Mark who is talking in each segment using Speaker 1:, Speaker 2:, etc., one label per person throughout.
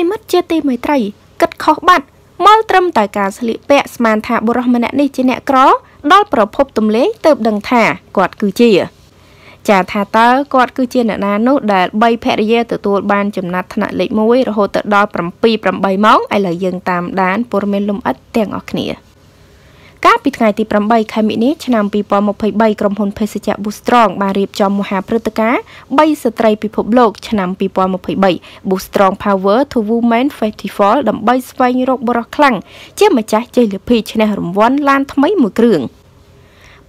Speaker 1: រិមិត្តជាទីមេត្រីគិតខុសបាត់មើលត្រឹមតែការស្លៀកពាក់ស្មានថាបុរសម្នាក់នេះជាអ្នកក្រដល់ប្រភពទំលេងទៅដឹងថាគាត់គឺជា ចាថាតើគាត់គឺជាអ្នកណានោះដែល3ភរិយាទទួលបានចំណាត់ថ្នាក់លេខ1រហូតទៅដល់7 8ម៉ោងឥឡូវយើងតាមដានព័ត៌មានលម្អិតទាំងអស់គ្នា កាលពីថ្ងៃទី8ខែមិនិនាឆ្នាំ2023ក្រុមហ៊ុនភេសជ្ជៈ Boostrong បានរៀបចំមហាព្រឹត្តិការណ៍3ស្ត្រីពិភពលោកឆ្នាំ2023 Boostrong Power to Women Festival ដើម្បីស្វែងរកបរិះខ្លាំងជាម្ចាស់ជ័យលាភីឈ្នះរង្វាន់ឡានថ្មីមួយគ្រឿង។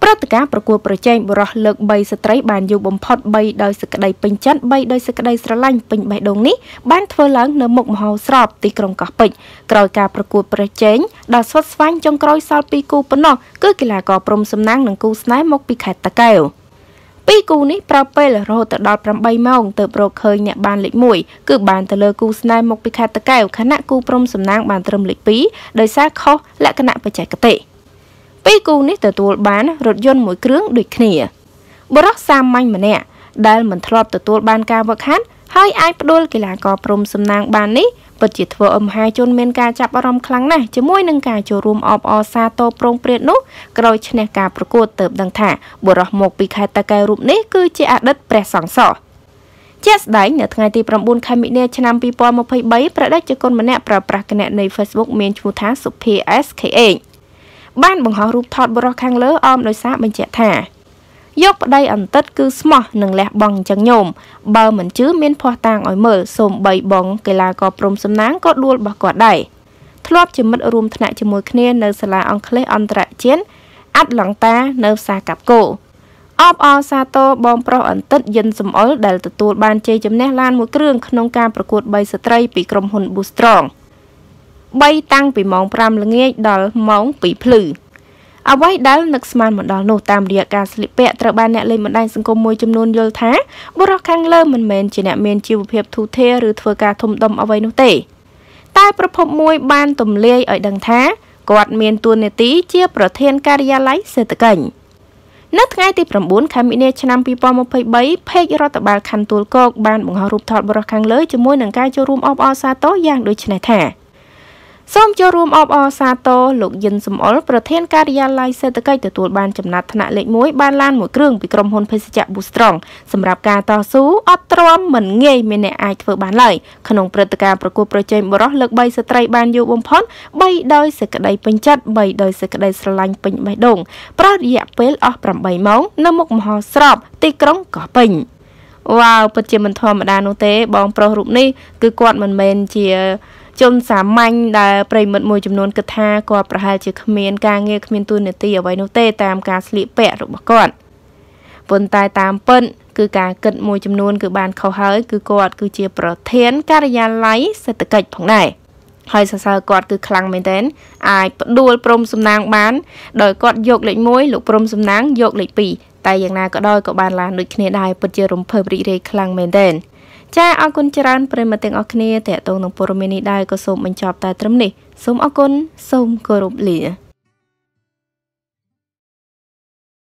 Speaker 1: ព្រឹត្តិការណ៍ប្រកួតប្រជែងបុរសលើក3ស្ត្រីបានយូរបំផុត3ដោយសេចក្តីពេញចិត្ត3ដោយសេចក្តីស្រឡាញ់ពេញបេះដូងនេះបានធ្វើឡើងនៅមុខមហោស្រពទីក្រុងកោះពេជ្រក្រោយការប្រកួតប្រជែងដ៏ស្វិតស្វាញចុងក្រោយសល់2គូប៉ុណ្ណោះគឺកីឡាករព្រំសំណាងនិងគូស្នេហ៍មកពីខេត្តតាកែវពីគូនេះប្រើពេលរហូតទៅដល់8ម៉ោងទើបរកឃើញអ្នកបានលេខ1គឺបានទៅលើគូស្នេហ៍មកពីខេត្តតាកែវខណៈគូព្រំសំណាងបានត្រឹមលេខ2ដោយសារខុសលក្ខណៈបច្ចេកទេស ពីរគូនេះទទួលបានរថយន្តមួយគ្រឿងដូចគ្នាបរិះសាមញ្ញម្នាក់ដែលមិនធ្លាប់ទទួលបានការវឹកហាត់ហើយអាចផ្ដួលកីឡាករព្រំសំណាងបាននេះពិតជាធ្វើឲ្យមហាជនមានការចាប់អារម្មណ៍ខ្លាំងណាស់ជាមួយនឹងការចូលរួមអបអរសាទរប្រងព្រាតនោះក្រោយឈ្នះការប្រកួតទៅដឹងថាបុរសមកពីខេត្តតាកែវរូបនេះគឺជាអតីតព្រះសង្ឃសោះជាក់ស្ដែងនៅថ្ងៃទី9ខែមិនិនាឆ្នាំ2023ប្រដេជគុណម្នាក់ប្រើប្រាស់គណនី Facebook មានឈ្មោះថាសុភា SKH បានបង្ហោះរូបថតបរិះខាងលើអមដោយសារបញ្ជាក់ថាយកប្តីអន្តិតគឺស្មោះនឹងលះបង់អញ្ចឹងញោមបើមិនជឿមានភ័ស្តុតាងឲ្យមើលសូមបីបងកីឡាករព្រំសំណាងក៏ដួលរបស់គាត់ដែរធ្លាប់ជាមិត្តរួមថ្នាក់ជាមួយគ្នានៅសាលាអង់គ្លេសអន្តរជាតិអាត់ឡង់តានៅផ្សារកាប់គោអបអរសាទរបងប្រុសអន្តិតយិនសំអល់ដែលទទួលបានជ័យជំនះឡានមួយគ្រឿងក្នុងការប្រកួត3ស្ត្រីពីក្រុមហ៊ុន Boostrong 3តាំងពីម៉ោង5ល្ងាចដល់ម៉ោង2ភ្លឺអ្វីដែលនឹកស្មានមកដល់នោះតាមរយៈការស្លៀកពាក់ត្រូវបានអ្នកលេងបណ្ដាញសង្គមមួយចំនួនយល់ថាបុរសខាងលើមិនមែនជាអ្នកមានជីវភាពធូរធារឬធ្វើការធំដុំអ្វីនោះទេ តែប្រភពមួយបានទម្លាយឲ្យដឹងថាគាត់មានតួនាទីជាប្រធានការិយាល័យសេដ្ឋកិច្ចនៅថ្ងៃទី9ខែមិនិនាឆ្នាំ2023ពេករដ្ឋបាលខណ្ឌទួលគោកបានបង្ហោះរូបថតបរិះខាងលើជាមួយនឹងការចូលរួមអបអរសាទរយ៉ាងដូចនេះថា សូមចូលរួមអបអរសាទរលោកយិនសំអល់ប្រធានការិយាល័យសេដ្ឋកិច្ចទទួលបានចំណាត់ថ្នាក់លេខ1បានឡានមួយគ្រឿងពីក្រុមហ៊ុនភេសជ្ជៈ Boostrong សម្រាប់ការតស៊ូអត់ទ្រាំមិនងាយមានអ្នកអាចធ្វើបានឡើយក្នុងព្រឹត្តិការណ៍ប្រកួតប្រជែងបរិះលើក3ស្ត្រីបានយូរបំផុត3ដោយសេចក្តីពេញចិត្ត3ដោយសេចក្តីស្រឡាញ់ពេញបេះដូងប្រោតរយៈពេលអស់8ម៉ោងនៅមុខមហោស្រពទីក្រុងកោះពេញវ៉ាវពិតជាមិនធម្មតានោះទេបងប្រុសរូបនេះគឺគាត់មិនមែនជា ជនសាមញ្ញដែលប្រិមិត្តមួយចំនួនគិតថាគាត់ប្រហែលជាគ្មានការងារគ្មានទួនាទីអ្វីនោះទេតាមការស្លៀកពាក់របស់គាត់ប៉ុន្តែតាមពិតគឺការគិតមួយចំនួនគឺបានខុសហើយគឺគាត់គឺជាប្រធានការិយាល័យសេដ្ឋកិច្ចផងដែរហើយសរសើរគាត់គឺខ្លាំងមែនទែនអាចផ្ដួលព្រំសំណាងបានដោយគាត់យកលេខ1លោកព្រំសំណាងយកលេខ2តែយ៉ាងណាក៏ដោយក៏បានឡានដូចគ្នាដែរពិតជារំភើបរីករាយខ្លាំងមែនទែន ចាអរគុណច្រើនប្រិមត្តទាំងអស់គ្នាតេតងនឹងព័ត៌មាននេះដែរក៏សូមបញ្ចប់តែត្រឹមនេះសូមអរគុណសូមគោរពលា